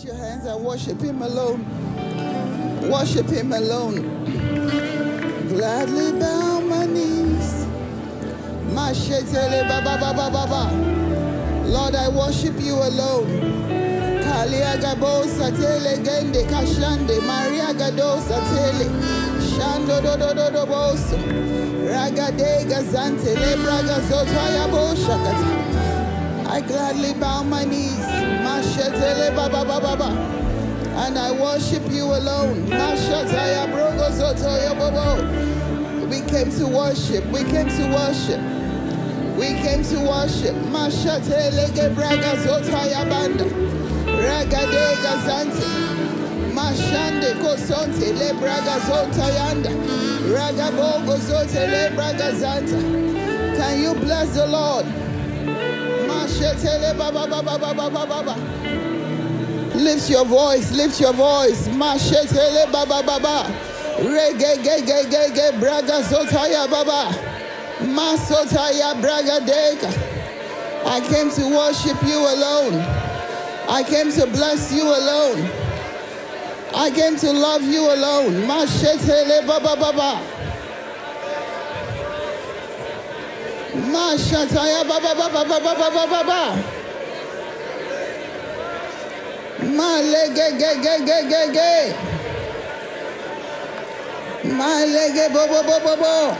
Lift your hands and worship Him alone. Worship Him alone. Gladly bow my knees. Lord, I worship you alone. Kalia gabo satele gende kashande Maria gado satele shando do do do do boso ragade gazante lebraga zotaya bo shakata. I gladly bow my knees. And I worship you alone. We came to worship. We came to worship. We came to worship. Mashatele gebraga zotaya banda. Ragade gazante. Mashande kosonte lebraga zotayanda. Ragabogo zote lebraga zanta. Can you bless the Lord? Lift your voice, lift your voice. Mashetele ba ba ba ba. Rege ge ge ge ge braga zotaya baba. Masotaya braga deka. I came to worship you alone. I came to bless you alone. I came to love you alone. Mashetele ba ba ba ba. Mashataya ba ba ba ba ba ba ba ba ba ba. Male ge ge ge ge ge ge. Male ge bo bo bo bo bo.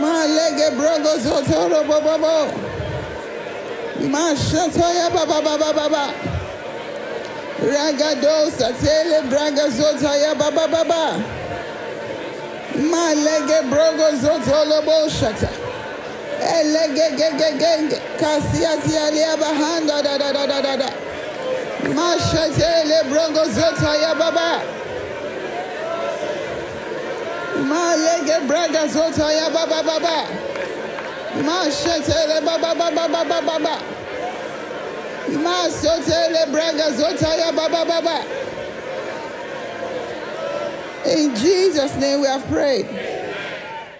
Male ge brogo zotoro bo bo bo. Mashataya ba ba ba ba ba ba. Ragado satele braga zotaya ba ba ba ba malege brogo da da da. kasiati aliabahanda dadadadadada mashatele brogo zota ya baba. Malege braga zota ya baba baba. Mashatele baba baba baba baba. Masotele braga zota ya baba baba. In Jesus' name we have prayed.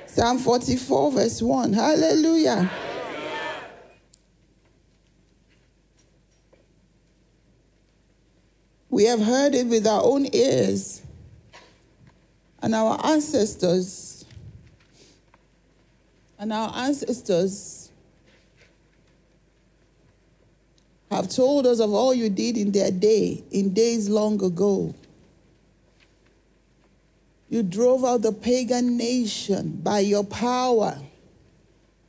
Psalm 44, verse 1. Hallelujah. We have heard it with our own ears, and our ancestors, and our ancestors have told us of all you did in their day, in days long ago. You drove out the pagan nation by your power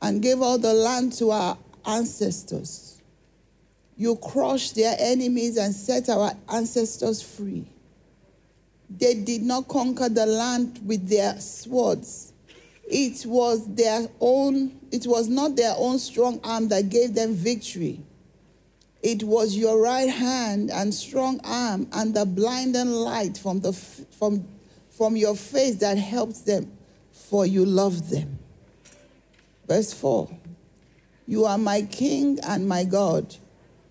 and gave all the land to our ancestors. You crushed their enemies and set our ancestors free. They did not conquer the land with their swords. It was their own, it was not their own strong arm that gave them victory. It was your right hand and strong arm and the blinding light from, the, from, from your face that helped them, for you loved them. Verse 4 You are my king and my God.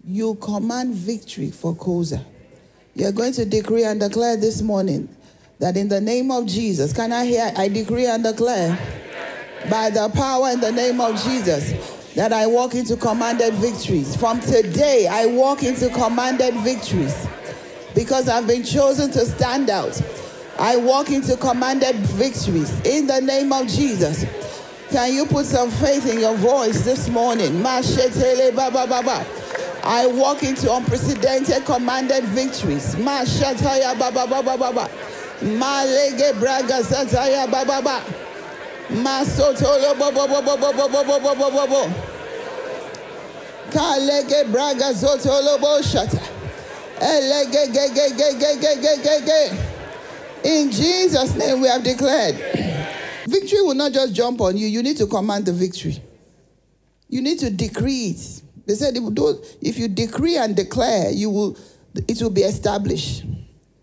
You command victory for COZA. You're going to decree and declare this morning that in the name of Jesus, can I hear? I decree and declare by the power in the name of Jesus that I walk into commanded victories. From today, I walk into commanded victories because I've been chosen to stand out. I walk into commanded victories in the name of Jesus. Can you put some faith in your voice this morning? I walk into unprecedented commanded victories. Mashataya. In Jesus' name we have declared. Victory will not just jump on you. You need to command the victory. You need to decree it. They said if, you decree and declare, you will it will be established.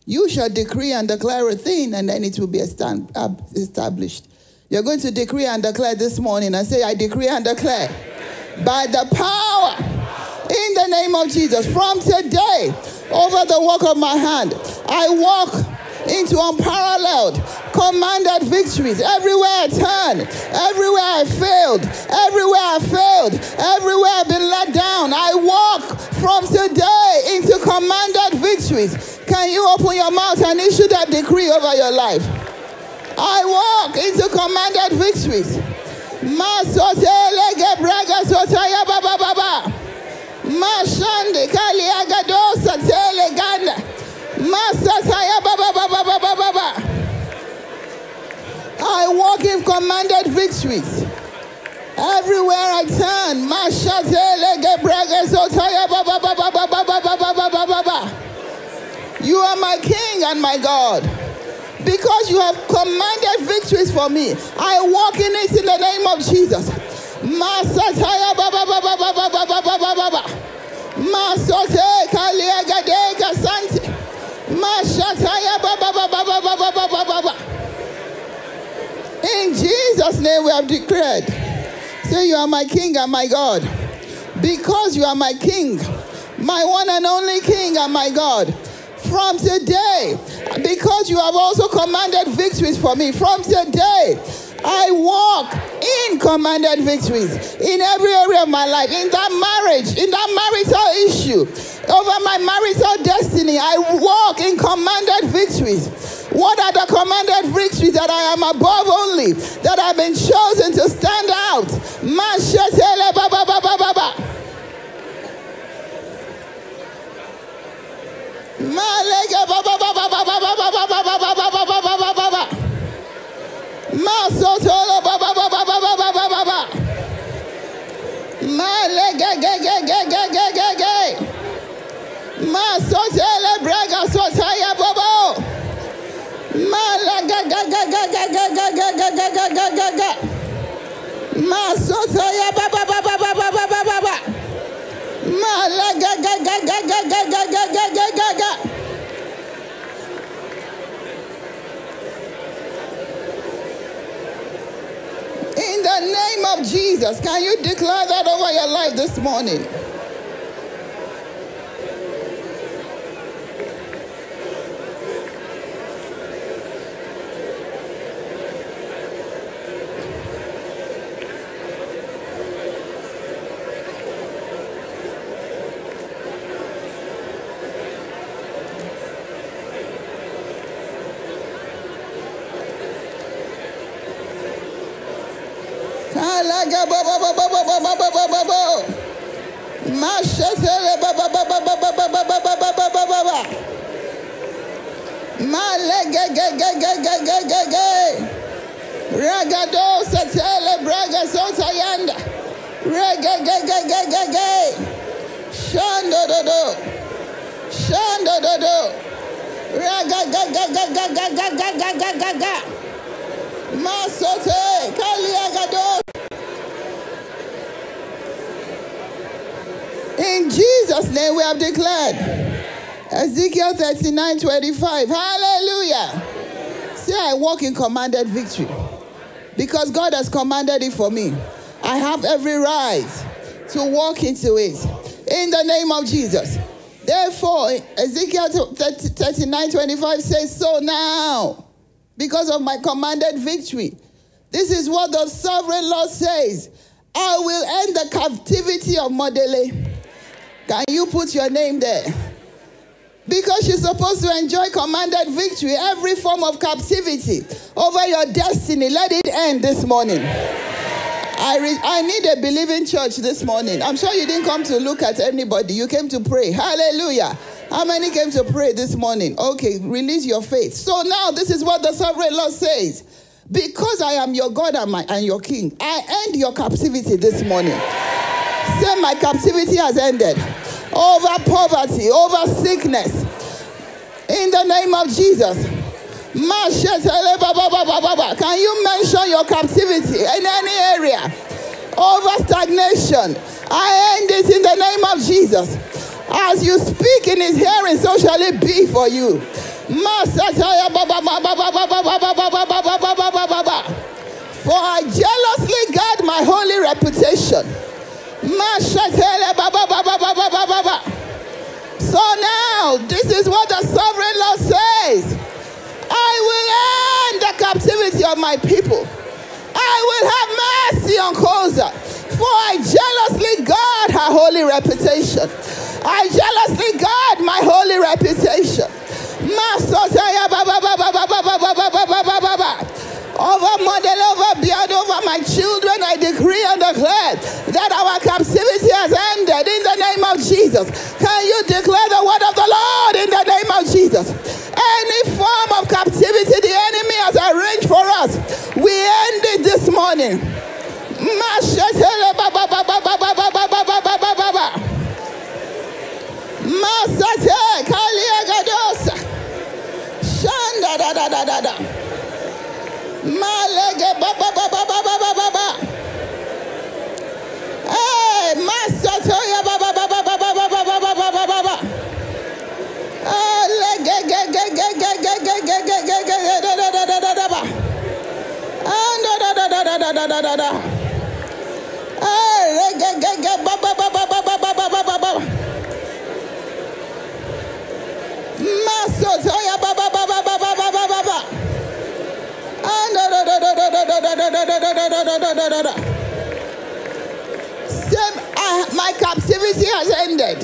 You shall decree and declare a thing, and then it will be established. You're going to decree and declare this morning and say, I decree and declare by the power in the name of Jesus from today over the work of my hand. I walk into unparalleled, commanded victories. Everywhere I turn, everywhere I failed, everywhere I failed, everywhere I've been let down, I walk from today into commanded victories. Can you open your mouth and issue that decree over your life? I walk into commanded victories. Mashande tele ganda. I walk in commanded victories. Everywhere I turn, you are my king and my God. Because you have commanded victories for me, I walk in it in the name of Jesus. Masote kaliagadeka santi in Jesus' name we have declared. Say you are my king and my God. Because you are my king, my one and only king and my God from today, because you have also commanded victories for me, from today, I walk in commanded victories in every area of my life, in that marriage, in that marital issue, over my marital destiny. I walk in commanded victories. What are the commanded victories that I am above only, that I've been chosen to stand out? Malega ba ba ba ba ba ba ba ba ba ba ba ba ba ba ba ba Malaga ga ga ga ga ga ga ga ga ga ga In the name of Jesus, can you declare that over your life this morning? Ragado satele braga sota yanda. Rege ge ge ge ge ge. Shando do do. Shando do do. Raga ga ga ga ga ga ga ga ga ga ga ga. Masote kaliagado. In Jesus' name we have declared. Ezekiel 39 25. Hallelujah. See, I walk in commanded victory because God has commanded it for me. I have every right to walk into it in the name of Jesus. Therefore, Ezekiel 39 25 says, So now, because of my commanded victory, this is what the sovereign Lord says I will end the captivity of Modele. Can you put your name there? Because you're supposed to enjoy commanded victory, every form of captivity over your destiny. Let it end this morning. I, re- I need a believing church this morning. I'm sure you didn't come to look at anybody. You came to pray. Hallelujah. How many came to pray this morning? Okay, release your faith. So now this is what the sovereign Lord says. Because I am your God and, my, and your King, I end your captivity this morning. Say, my captivity has ended over poverty, over sickness. In the name of Jesus. Can you mention your captivity in any area? Over stagnation. I end it in the name of Jesus. As you speak in his hearing, so shall it be for you. For I jealously guard my holy reputation. So now, this is what the sovereign Lord says I will end the captivity of my people. I will have mercy on COZA, for I jealously guard her holy reputation. I jealously guard my holy reputation. Over over beyond, over my children, I decree and declare that our captivity has ended in the name of Jesus. Can you declare the word of the Lord in the name of Jesus? Any form of captivity the enemy has arranged for us, we end it this morning. Da da da da da. Malege ba ba ba ba ba ba ba ba ba. Hey, Masato ya ba ba ba ba ba ba ba ba ba ba ba ba ba ba. Ah, lege ge ge ge ge ge ge ge ge ge ge da da da da da da. Ah, da da da da da da da da da. Hey, lege ge ge ba ba ba ba ba ba ba ba ba ba ba. Masoto ya ba Same, uh, my captivity has ended.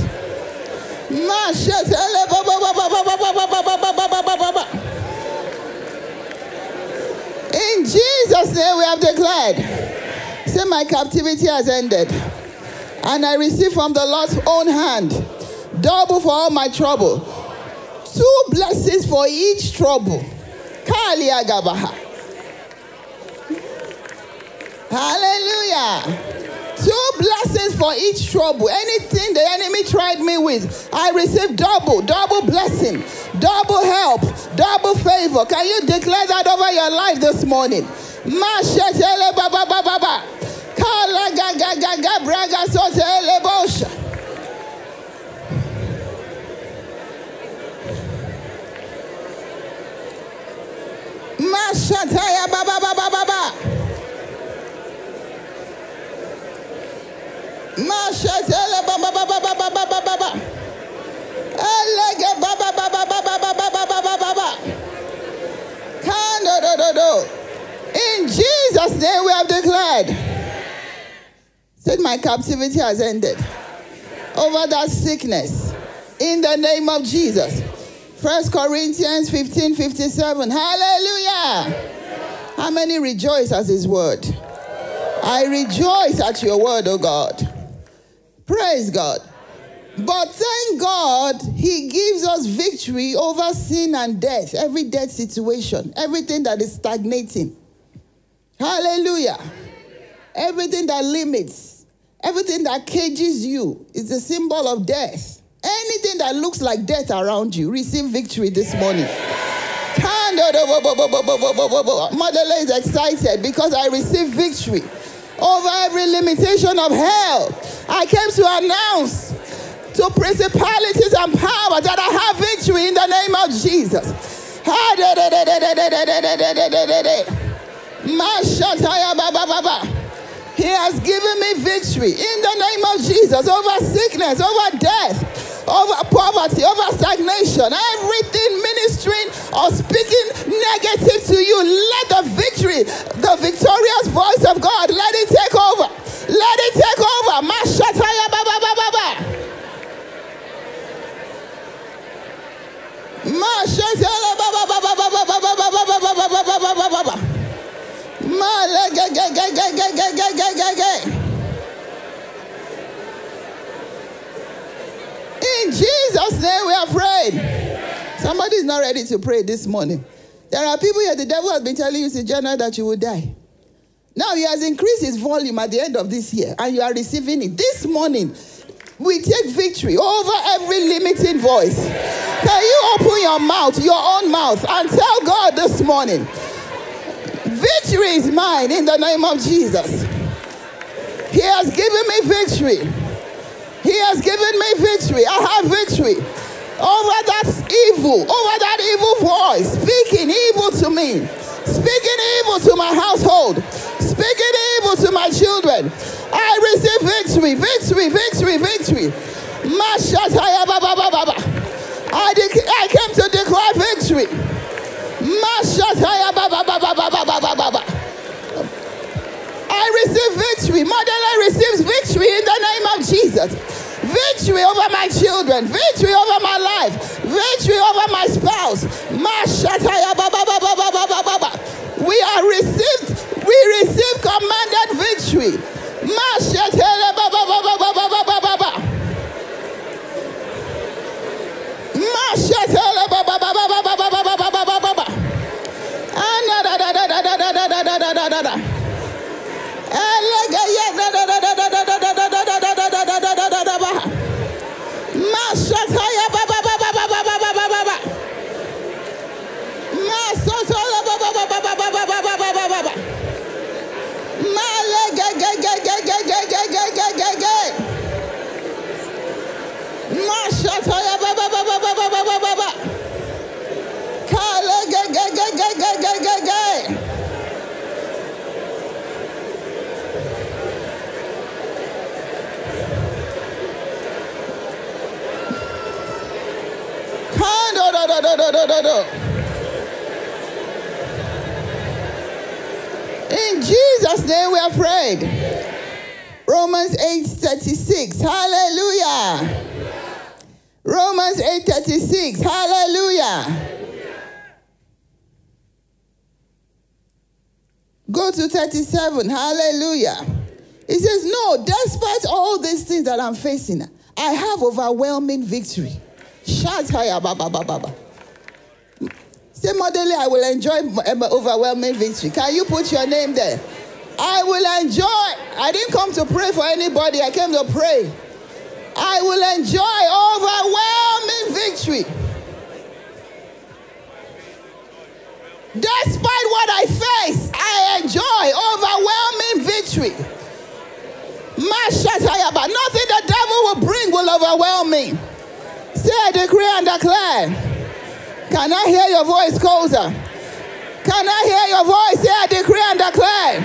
In Jesus' name we have declared. Say, my captivity has ended. And I receive from the Lord's own hand double for all my trouble. Two blessings for each trouble. Kali Agabaha. Hallelujah. Two blessings for each trouble. Anything the enemy tried me with, I receive double, double blessing, double help, double favor. Can you declare that over your life this morning? Mashataya baba baba baba. Mashatele baba baba baba baba baba. Elege baba baba baba baba baba baba baba. Kando do do do. In Jesus' name we have declared. Said my captivity has ended. Over that sickness. In the name of Jesus. First Corinthians 15, 57. Hallelujah. How many rejoice at his word? I rejoice at your word, oh God. Praise God. But thank God, He gives us victory over sin and death, every death situation, everything that is stagnating. Hallelujah. Everything that limits, everything that cages you is a symbol of death. Anything that looks like death around you, receive victory this morning. Modele is excited because I receive victory over every limitation of hell. I came to announce to principalities and powers that I have victory in the name of Jesus. He has given me victory in the name of Jesus over sickness, over death, over poverty, over stagnation, everything ministering or speaking negative to you. Let the victory, the victorious voice of God, let it take over. Let it take over. Mashataya baba baba baba. Mashataya baba baba baba baba baba baba baba baba baba. Male ge ge ge ge ge ge ge ge ge ge. In Jesus' name we are prayed. Somebody is not ready to pray this morning. There are people here, the devil has been telling you, Sijana, that you will die. Now he has increased his volume at the end of this year, and you are receiving it. This morning, we take victory over every limiting voice. Can you open your mouth, your own mouth, and tell God this morning, victory is mine in the name of Jesus. He has given me victory. He has given me victory. I have victory over that evil, over that evil voice, speaking evil to me, speaking evil to my household, speaking evil to my children. I receive victory, victory, victory, victory. I, I came to declare victory. I receive victory. Modele receives victory in the name of Jesus. victory over my children, victory over my life, victory over my spouse. We are received, we receive commanded victory. In Jesus' name we are prayed. Romans 8 36. Hallelujah. Romans 8 36. Hallelujah. Go to 37. Hallelujah. He says, No, despite all these things that I'm facing, I have overwhelming victory. Shout higher, baba, baba, baba. Modele, I will enjoy overwhelming victory. Can you put your name there? I will enjoy. I didn't come to pray for anybody, I came to pray. I will enjoy overwhelming victory. Despite what I face, I enjoy overwhelming victory. Nothing the devil will bring will overwhelm me. Say, I decree and declare. Can I hear your voice, COZA? Can I hear your voice? Say, I decree and declare.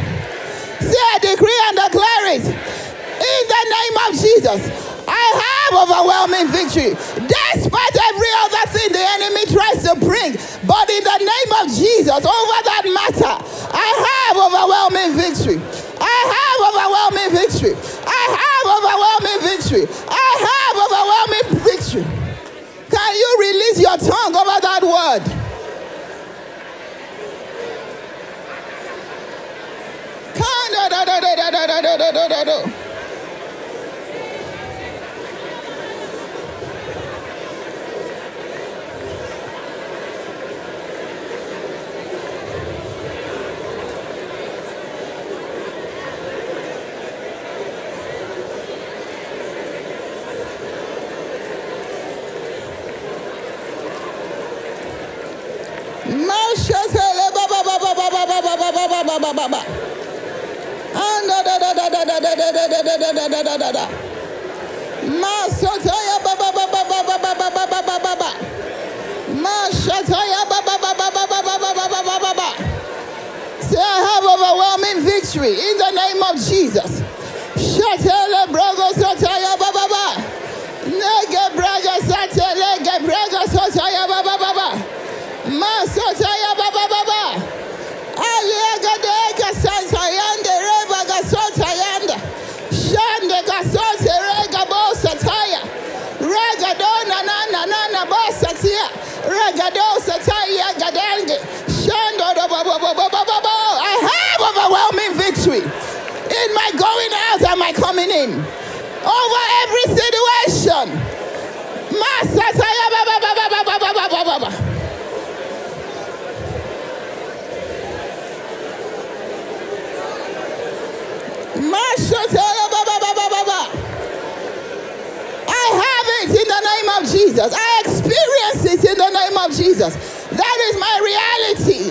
Say, I decree and declare it. In the name of Jesus, I have overwhelming victory. Despite every other thing the enemy tries to bring, but in the name of Jesus, over that matter, I have overwhelming victory. I have overwhelming victory. I have overwhelming victory. I have overwhelming victory. Can you release your tongue over that word? Say, I have overwhelming victory in the name of Jesus. Shatele brago baba baba. Nege braga satele ge braga baba baba. Ma ba. Mashataya ba ba ba ba ba ba. I have it in the name of Jesus. I experience it in the name of Jesus. That is my reality.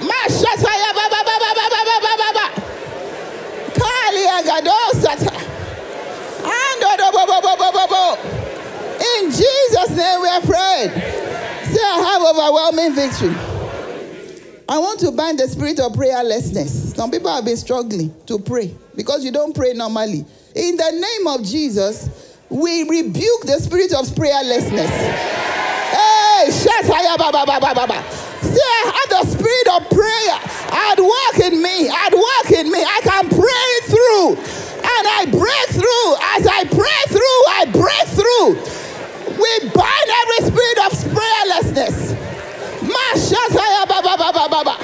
Oh, oh, oh, in Jesus' name we are prayed. Say I have overwhelming victory. I want to bind the spirit of prayerlessness. Some people have been struggling to pray because you don't pray normally. In the name of Jesus, we rebuke the spirit of prayerlessness. Hey, shout higher, ba ba ba ba ba. Say, I have the spirit of prayer. I'd work in me. I'd baba.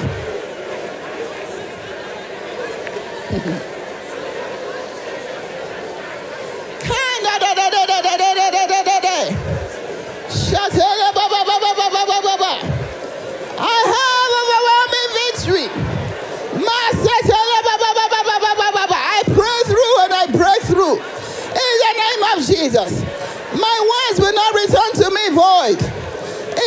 I have overwhelming victory. I pray through and I break through. In the name of Jesus. My words will not return to me void.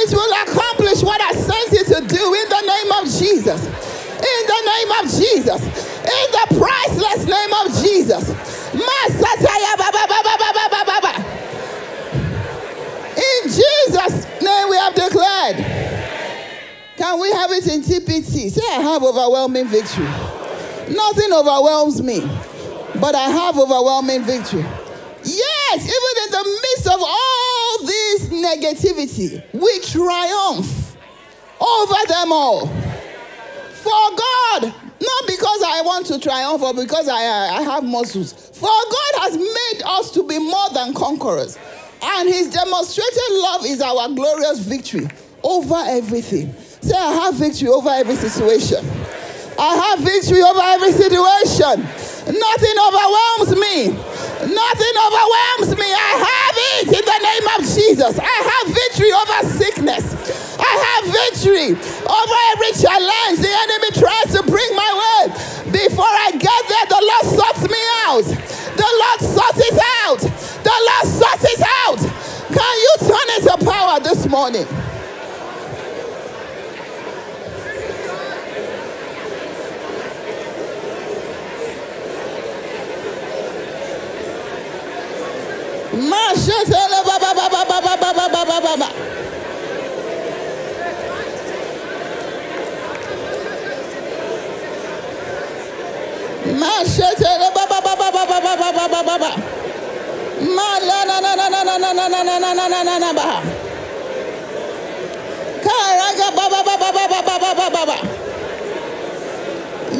Will accomplish what I sent it to do in the name of Jesus. In the name of Jesus. In the priceless name of Jesus. In Jesus' name we have declared. Can we have it in TPT? Say, I have overwhelming victory. Nothing overwhelms me, but I have overwhelming victory. Yes, even in the midst of all this negativity, we triumph over them all. For God, not because I want to triumph or because I, I have muscles. For God has made us to be more than conquerors. And his demonstrated love is our glorious victory over everything. Say, I have victory over every situation. I have victory over every situation. Nothing overwhelms me. Nothing overwhelms me. I have it in the name of Jesus. I have victory over sickness. I have victory over every challenge the enemy tries to bring my way. Before I get there, the Lord sorts me out. The Lord sorts it out. The Lord sorts it out. Can you turn into power this morning?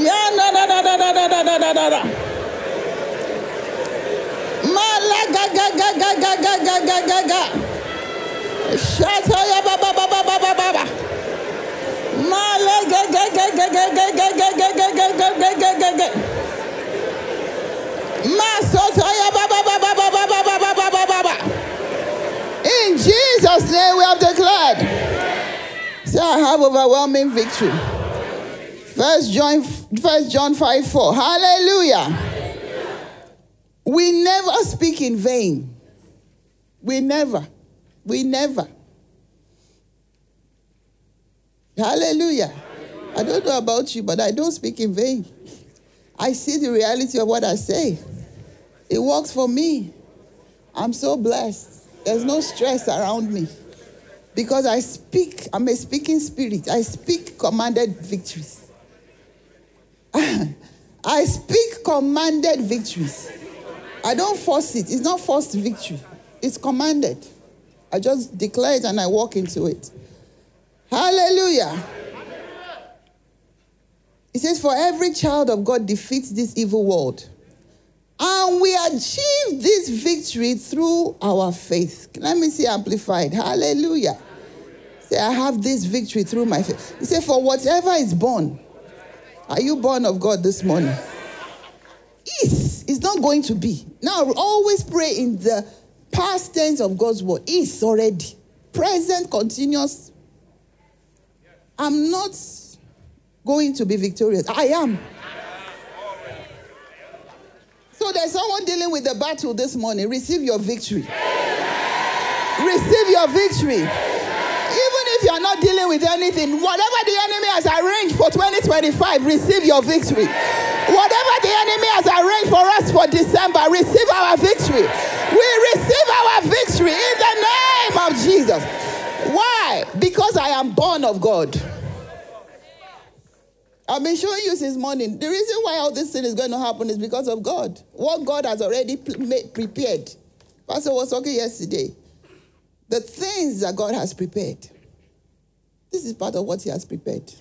La na na na na na na na na na na In Jesus' name we have declared. So I have overwhelming victory. First John, First John 5 4. Hallelujah. We never speak in vain. We never. We never. Hallelujah. I don't know about you, but I don't speak in vain. I see the reality of what I say. It works for me. I'm so blessed. There's no stress around me. Because I speak, I'm a speaking spirit. I speak commanded victories. I speak commanded victories. I don't force it. It's not forced victory. It's commanded. I just declare it and I walk into it. Hallelujah. It says, For every child of God defeats this evil world. And we achieve this victory through our faith. Let me see amplified. Hallelujah. Say, I have this victory through my faith. He said, For whatever is born, are you born of God this morning? Is is not going to be. Now, always pray in the past tense of God's word. Is already. Present, continuous. I'm not going to be victorious. I am. So there's someone dealing with the battle this morning. Receive your victory. Receive your victory. Even if you are not dealing with anything, whatever the enemy has arranged for 2025, receive your victory. Whatever the enemy has arranged for us for December, receive our victory. We receive our victory in the name of Jesus. Why? Because I am born of God. I've been showing you since morning. The reason why all this thing is going to happen is because of God. What God has already prepared. Pastor was talking yesterday. The things that God has prepared. This is part of what He has prepared.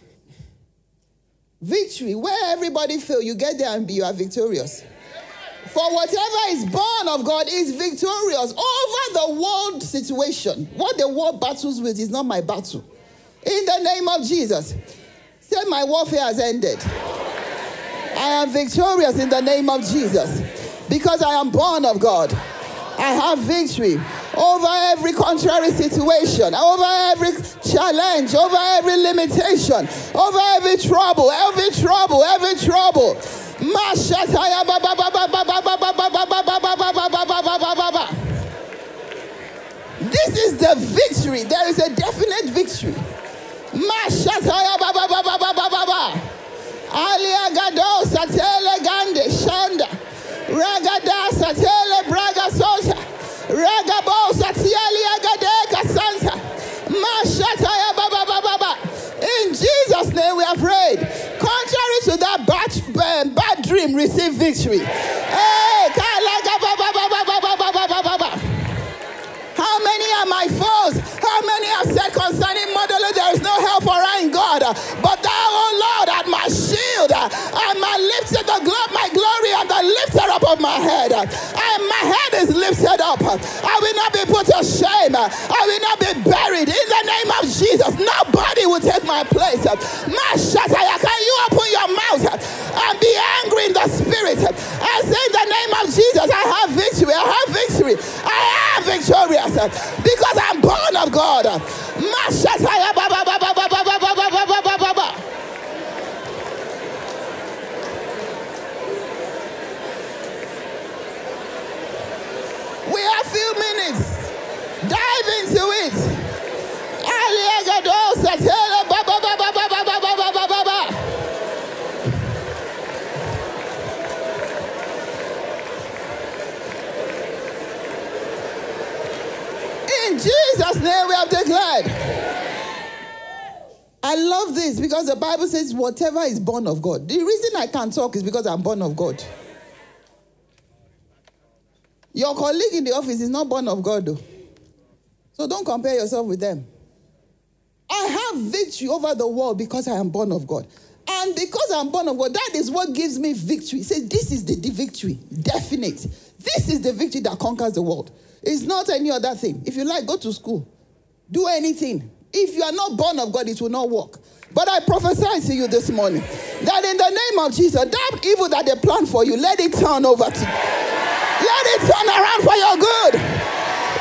Victory, where everybody feel you get there and be you are victorious. For whatever is born of God is victorious over the world situation. What the world battles with is not my battle. In the name of Jesus. Say, My warfare has ended. I am victorious in the name of Jesus because I am born of God. I have victory over every contrary situation, over every challenge, over every limitation, over every trouble, every trouble, every trouble. This is the victory. There is a definite victory. Alia satele gande shanda. Ragada satele braga sosa. Ragabo satiali agadeka santa. Mashataya baba baba. In Jesus' name we are prayed. Contrary to that bad, bad dream, receive victory. Hey, kalaga baba baba baba baba baba baba. How many are my foes? How many have said concerning Modele there is no help for her in God? But thou, O Lord, art my shield and my lifter, the globe, my glory, and the lifter up of my head. And my head is lifted up. I will not be put to shame. I will not be buried. In the name of Jesus, nobody will take my place. My Mashataya, can you open your mouth and be angry in the spirit and say, In the name of Jesus, I have victory. I have victory. I am victorious Jesus because I'm born of God. We have few minutes. Dive into it. Jesus' name we have declared. I love this because the Bible says whatever is born of God. The reason I can talk is because I'm born of God. Your colleague in the office is not born of God, though. So don't compare yourself with them. I have victory over the world because I am born of God. And because I'm born of God, that is what gives me victory. Say, this is the, the victory, definite. This is the victory that conquers the world. It's not any other thing. If you like, go to school, do anything. If you are not born of God, it will not work. But I prophesy to you this morning that in the name of Jesus, that evil that they plan for you, let it turn over to you. Let it turn around for your good.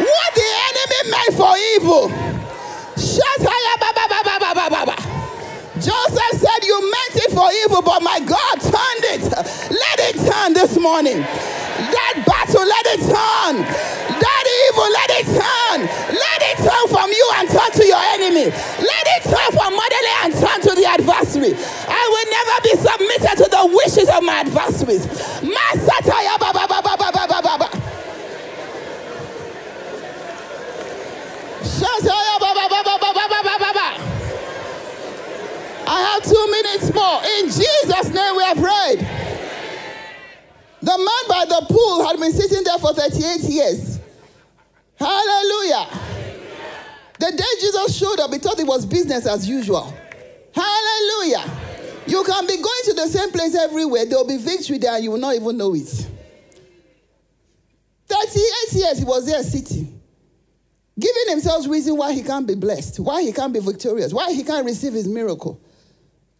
What the enemy meant for evil. Shataya ba Joseph said, You meant it for evil, but my God turned it. Let it turn this morning. That battle, let it turn. That evil, let it turn. Let it turn from you and turn to your enemy. Let it turn from Modele and turn to the adversary. I will never be submitted to the wishes of my adversaries. Masataya ba ba ba ba ba I have two minutes more. In Jesus' name we have prayed. The man by the pool had been sitting there for 38 years. Hallelujah. The day Jesus showed up, he thought it was business as usual. Hallelujah. You can be going to the same place everywhere. There will be victory there and you will not even know it. 38 years he was there sitting, giving himself reason why he can't be blessed, why he can't be victorious, why he can't receive his miracle.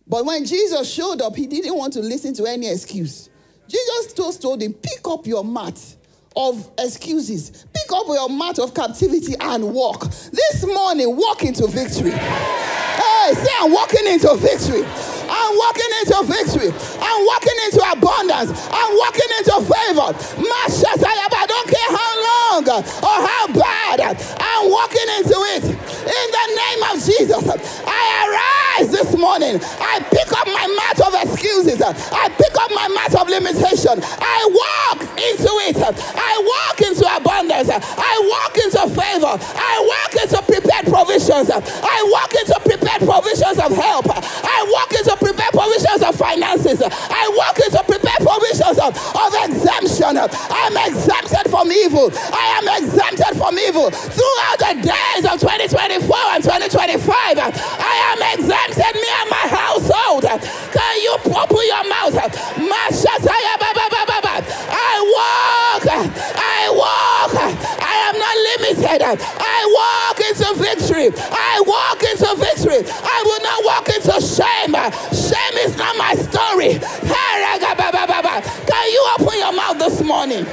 But when Jesus showed up, he didn't want to listen to any excuse. Jesus just told him, Pick up your mat of excuses, pick up your mat of captivity and walk. This morning, walk into victory. Hey, say, I'm walking into victory. I'm walking into victory. I'm walking into abundance. I'm walking into favor. I don't care how long or how bad. I'm walking into it. In the name of Jesus, I arise this morning. I pick up my mat of excuses. I pick up my mat of limitation. I walk into it. I walk into abundance. I walk into favor. I walk into prepared prepared provisions. I walk into prepared provisions of help. I walk into prepared provisions of finances. I walk into prepared provisions of, of exemption. I am exempted from evil. I am exempted from evil. Throughout the days of 2024 and 2025, I am exempted, me and my household. Can you open your mouth? I walk. I walk. I am not limited. I walk into victory. I walk into victory. I will not walk into shame. Shame is not my story. Can you open your mouth this morning?